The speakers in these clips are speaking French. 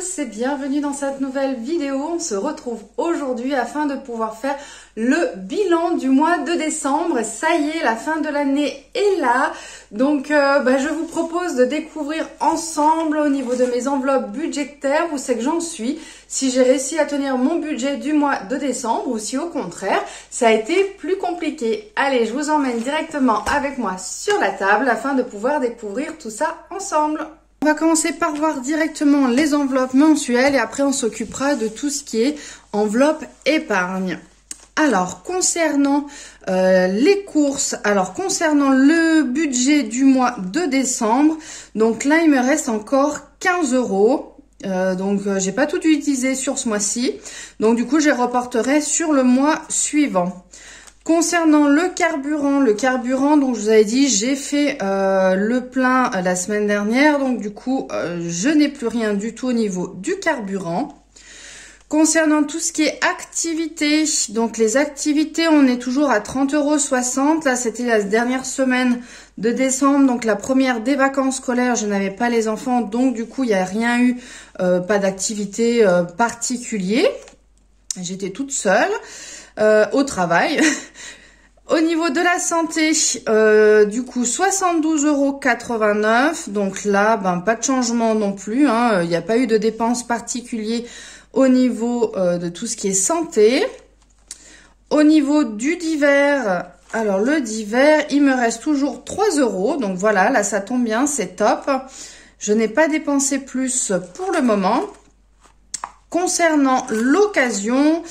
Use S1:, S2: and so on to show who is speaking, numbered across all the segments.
S1: tous bienvenue dans cette nouvelle vidéo. On se retrouve aujourd'hui afin de pouvoir faire le bilan du mois de décembre. Ça y est, la fin de l'année est là. Donc euh, bah, je vous propose de découvrir ensemble au niveau de mes enveloppes budgétaires où c'est que j'en suis. Si j'ai réussi à tenir mon budget du mois de décembre ou si au contraire ça a été plus compliqué. Allez, je vous emmène directement avec moi sur la table afin de pouvoir découvrir tout ça ensemble. On va commencer par voir directement les enveloppes mensuelles et après on s'occupera de tout ce qui est enveloppe épargne. Alors, concernant euh, les courses, alors concernant le budget du mois de décembre, donc là, il me reste encore 15 euros. Euh, donc, euh, j'ai pas tout utilisé sur ce mois-ci. Donc, du coup, je reporterai sur le mois suivant. Concernant le carburant, le carburant, donc je vous avais dit, j'ai fait euh, le plein euh, la semaine dernière, donc du coup, euh, je n'ai plus rien du tout au niveau du carburant. Concernant tout ce qui est activité, donc les activités, on est toujours à 30,60 euros. Là, c'était la dernière semaine de décembre, donc la première des vacances scolaires. Je n'avais pas les enfants, donc du coup, il n'y a rien eu, pas d'activité particulier. J'étais toute seule. Euh, au travail. Au niveau de la santé, euh, du coup 72,89 euros. Donc là, ben pas de changement non plus. Hein. Il n'y a pas eu de dépenses particulières au niveau euh, de tout ce qui est santé. Au niveau du divers, alors le divers, il me reste toujours 3 euros. Donc voilà, là ça tombe bien, c'est top. Je n'ai pas dépensé plus pour le moment. Concernant l'occasion,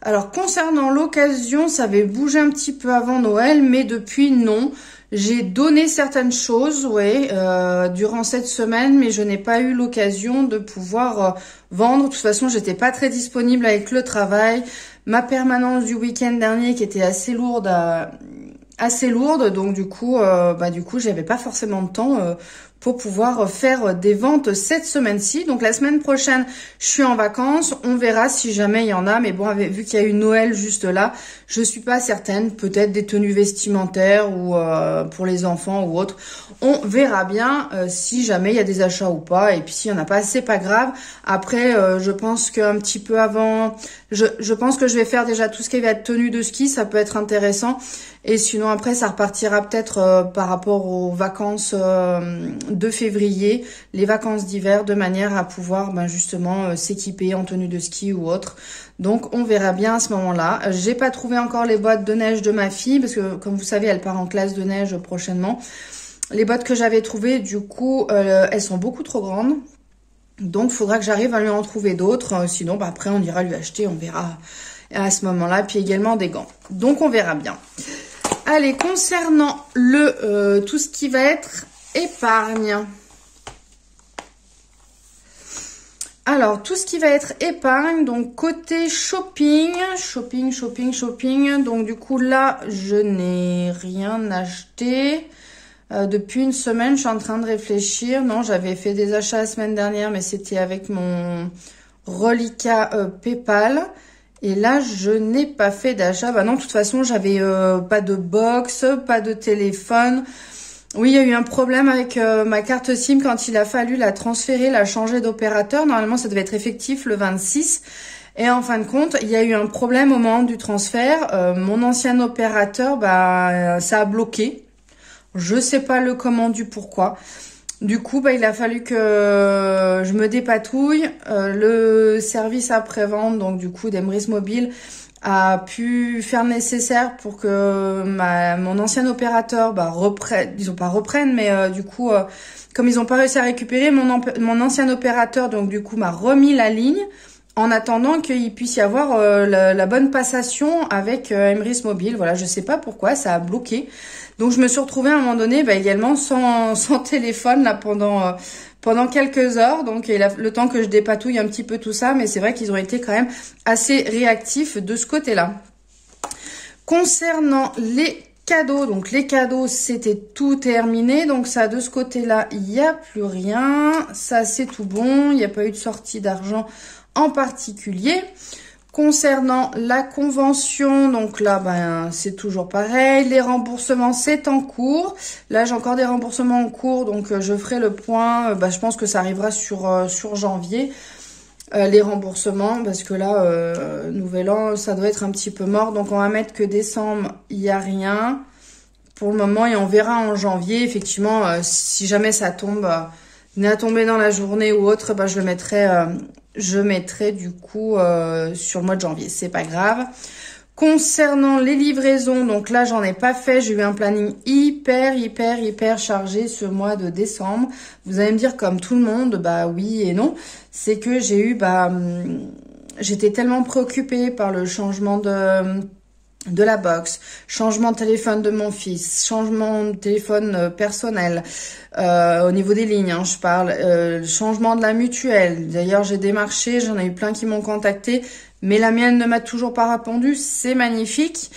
S1: alors concernant l'occasion, ça avait bougé un petit peu avant Noël, mais depuis non. J'ai donné certaines choses, ouais, euh, durant cette semaine, mais je n'ai pas eu l'occasion de pouvoir euh, vendre. De toute façon, j'étais pas très disponible avec le travail. Ma permanence du week-end dernier qui était assez lourde, euh, assez lourde, donc du coup, bah du coup, j'avais pas forcément de temps pour pouvoir faire des ventes cette semaine-ci. Donc la semaine prochaine, je suis en vacances. On verra si jamais il y en a. Mais bon, vu qu'il y a eu Noël juste là, je suis pas certaine. Peut-être des tenues vestimentaires ou euh, pour les enfants ou autre. On verra bien euh, si jamais il y a des achats ou pas. Et puis s'il y en a pas, c'est pas grave. Après, euh, je pense qu'un petit peu avant, je, je pense que je vais faire déjà tout ce qui va être tenue de ski. Ça peut être intéressant. Et sinon, après, ça repartira peut-être euh, par rapport aux vacances euh, de février, les vacances d'hiver, de manière à pouvoir ben, justement euh, s'équiper en tenue de ski ou autre. Donc, on verra bien à ce moment-là. J'ai pas trouvé encore les boîtes de neige de ma fille, parce que comme vous savez, elle part en classe de neige prochainement. Les bottes que j'avais trouvées, du coup, elles sont beaucoup trop grandes. Donc, il faudra que j'arrive à lui en trouver d'autres. Sinon, bah, après, on ira lui acheter, on verra à ce moment-là. Puis également des gants. Donc, on verra bien. Allez, concernant le euh, tout ce qui va être épargne. Alors, tout ce qui va être épargne, donc côté shopping, shopping, shopping, shopping. Donc, du coup, là, je n'ai rien acheté. Euh, depuis une semaine, je suis en train de réfléchir. Non, j'avais fait des achats la semaine dernière, mais c'était avec mon reliquat euh, PayPal. Et là, je n'ai pas fait d'achat. Bah non, de toute façon, j'avais euh, pas de box, pas de téléphone. Oui, il y a eu un problème avec euh, ma carte SIM quand il a fallu la transférer, la changer d'opérateur. Normalement, ça devait être effectif le 26. Et en fin de compte, il y a eu un problème au moment du transfert. Euh, mon ancien opérateur, bah, ça a bloqué. Je sais pas le comment du pourquoi. Du coup, bah, il a fallu que je me dépatouille. Euh, le service après-vente, donc du coup d'Emrys Mobile, a pu faire nécessaire pour que mon ancien opérateur bah, reprenne, disons pas reprenne, mais euh, du coup, euh, comme ils n'ont pas réussi à récupérer, mon, mon ancien opérateur, donc du coup, m'a remis la ligne en attendant qu'il puisse y avoir la, bonne passation avec Emrys Mobile. Voilà, je sais pas pourquoi, ça a bloqué. Donc je me suis retrouvée à un moment donné bah, également sans, téléphone là pendant euh, pendant quelques heures. Donc le temps que je dépatouille un petit peu tout ça, mais c'est vrai qu'ils ont été quand même assez réactifs de ce côté-là. Concernant les cadeaux, donc les cadeaux c'était tout terminé, donc ça de ce côté-là il n'y a plus rien, ça c'est tout bon, il n'y a pas eu de sortie d'argent en particulier. Concernant la convention, donc là, ben, c'est toujours pareil. Les remboursements, c'est en cours. Là, j'ai encore des remboursements en cours, donc euh, je ferai le point. Euh, ben, je pense que ça arrivera sur, euh, sur janvier. les remboursements parce que là, nouvel an, ça doit être un petit peu mort. Donc on va mettre que décembre, il n'y a rien pour le moment et on verra en janvier. Effectivement, si jamais ça tombe, n'est à tomber dans la journée ou autre, bah, je le mettrai, je mettrai du coup sur le mois de janvier. C'est pas grave. Concernant les livraisons, donc là j'en ai pas fait, j'ai eu un planning hyper hyper hyper chargé ce mois de décembre. Vous allez me dire comme tout le monde, bah oui et non, c'est que j'ai eu bah hum, j'étais tellement préoccupée par le changement de de la box, changement de téléphone de mon fils, changement de téléphone euh, personnel, euh, au niveau des lignes, hein, je parle, euh, changement de la mutuelle. D'ailleurs, j'ai démarché, j'en ai eu plein qui m'ont contacté mais la mienne ne m'a toujours pas répondu. C'est magnifique.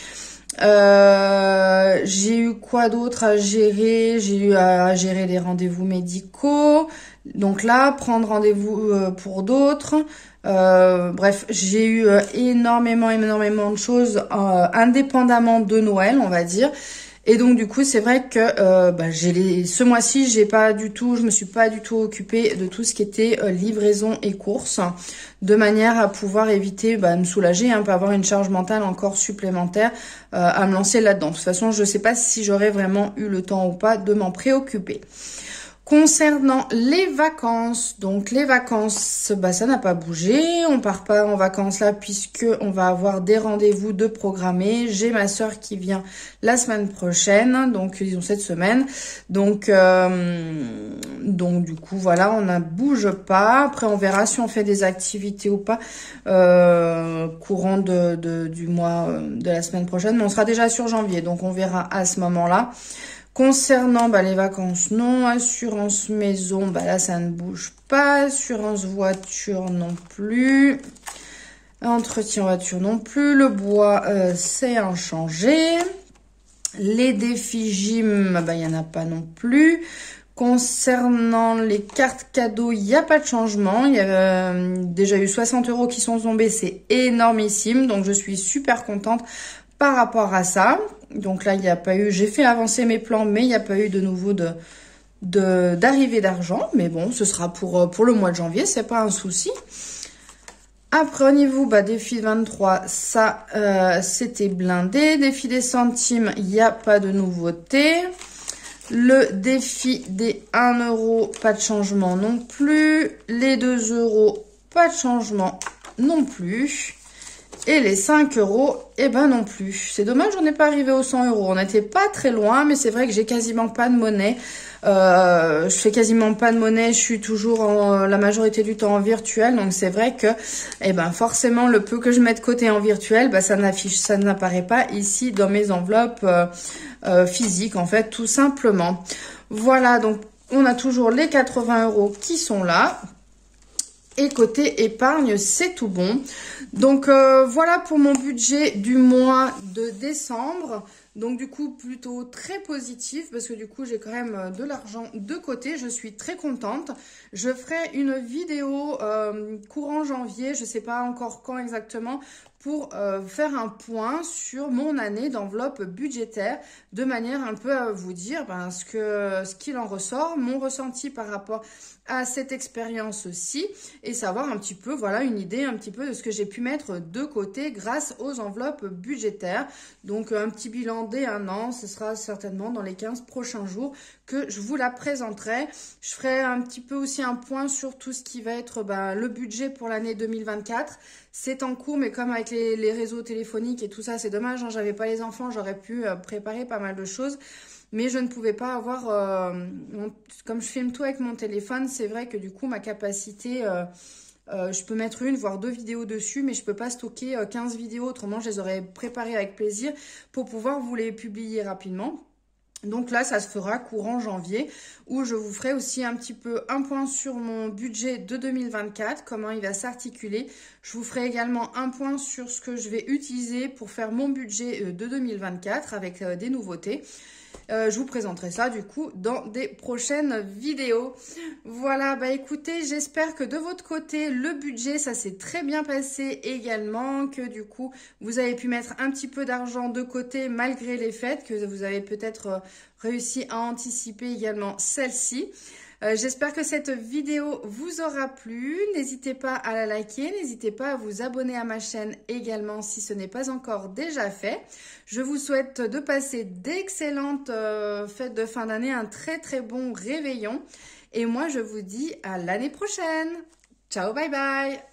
S1: J'ai eu quoi d'autre à gérer? J'ai eu à gérer les rendez-vous médicaux. Donc là, prendre rendez-vous pour d'autres. Euh, bref, j'ai eu énormément, énormément de choses indépendamment de Noël, on va dire. Et donc du coup, c'est vrai que euh, bah, j'ai les... ce mois-ci, j'ai pas du tout, je me suis pas du tout occupée de tout ce qui était euh, livraison et courses, de manière à pouvoir éviter, bah, me soulager, hein, pas avoir une charge mentale encore supplémentaire euh, à me lancer là-dedans. De toute façon, je sais pas si j'aurais vraiment eu le temps ou pas de m'en préoccuper. Concernant les vacances, donc les vacances, bah ça n'a pas bougé. On part pas en vacances là puisque on va avoir des rendez-vous de programmés. J'ai ma soeur qui vient la semaine prochaine, donc ils ont cette semaine. Donc euh, donc du coup voilà, on ne bouge pas. Après on verra si on fait des activités ou pas euh, courant du mois euh, de la semaine prochaine. Mais on sera déjà sur janvier, donc on verra à ce moment-là. Concernant bah, les vacances, non. Assurance maison, bah, là, ça ne bouge pas. Assurance voiture, non plus. Entretien voiture, non plus. Le bois, euh, c'est inchangé. Les défis gym, bah, il n'y en a pas non plus. Concernant les cartes cadeaux, il n'y a pas de changement. Il y a euh, déjà eu 60 euros qui sont tombés. C'est énormissime. Donc, je suis super contente par rapport à ça. Donc là, il n'y a pas eu, j'ai fait avancer mes plans, mais il n'y a pas eu de nouveau d'arrivée d'argent. Mais bon, ce sera pour, euh, pour le mois de janvier, c'est pas un souci. Après, au niveau bah, défi 23, ça, euh, c'était blindé. Défi des centimes, il n'y a pas de nouveauté. Le défi des 1 euro, pas de changement non plus. Les 2 euros, pas de changement non plus. Et les 5 euros, eh ben non plus. C'est dommage, on n'est pas arrivé aux 100 euros. On n'était pas très loin, mais c'est vrai que j'ai quasiment pas de monnaie. Euh, je fais quasiment pas de monnaie. Je suis toujours en, la majorité du temps en virtuel. Donc c'est vrai que, eh ben forcément, le peu que je mets de côté en virtuel, bah, ça n'affiche, ça n'apparaît pas ici dans mes enveloppes euh, euh, physiques, en fait, tout simplement. Voilà, donc on a toujours les 80 euros qui sont là. Côté épargne, c'est tout bon. Donc euh, voilà pour mon budget du mois de décembre. Donc du coup plutôt très positif parce que du coup j'ai quand même euh, de l'argent de côté. Je suis très contente. Je ferai une vidéo euh, courant janvier, je ne sais pas encore quand exactement, pour faire un point sur mon année d'enveloppe budgétaire de manière un peu à vous dire ben, ce que ce qu'il en ressort, mon ressenti par rapport cette expérience aussi et savoir un petit peu, voilà, une idée un petit peu de ce que j'ai pu mettre de côté grâce aux enveloppes budgétaires. Donc un petit bilan des un an, ce sera certainement dans les 15 prochains jours que je vous la présenterai. Je ferai un petit peu aussi un point sur tout ce qui va être ben, le budget pour l'année 2024 c'est en cours, mais comme avec les, réseaux téléphoniques et tout ça, c'est dommage. Hein, J'avais pas les enfants, j'aurais pu euh, préparer pas mal de choses. Mais je ne pouvais pas avoir... Euh, comme je filme tout avec mon téléphone, c'est vrai que du coup, ma capacité... Euh, je peux mettre une, voire deux vidéos dessus, mais je peux pas stocker 15 vidéos, autrement je les aurais préparées avec plaisir pour pouvoir vous les publier rapidement. Donc là, ça se fera courant janvier où je vous ferai aussi un petit peu un point sur mon budget de 2024, comment il va s'articuler. Je vous ferai également un point sur ce que je vais utiliser pour faire mon budget euh, de 2024 avec euh, des nouveautés. Euh, je vous présenterai ça du coup dans des prochaines vidéos. Voilà, bah écoutez, j'espère que de votre côté, le budget, ça s'est très bien passé également, que du coup, vous avez pu mettre un petit peu d'argent de côté malgré les fêtes, que vous avez peut-être euh, réussi à anticiper également celle-ci. Euh, j'espère que cette vidéo vous aura plu. N'hésitez pas à la liker, n'hésitez pas à vous abonner à ma chaîne également si ce n'est pas encore déjà fait. Je vous souhaite de passer d'excellentes euh, fêtes de fin d'année, un très très bon réveillon. Et moi, je vous dis à l'année prochaine. Ciao, bye bye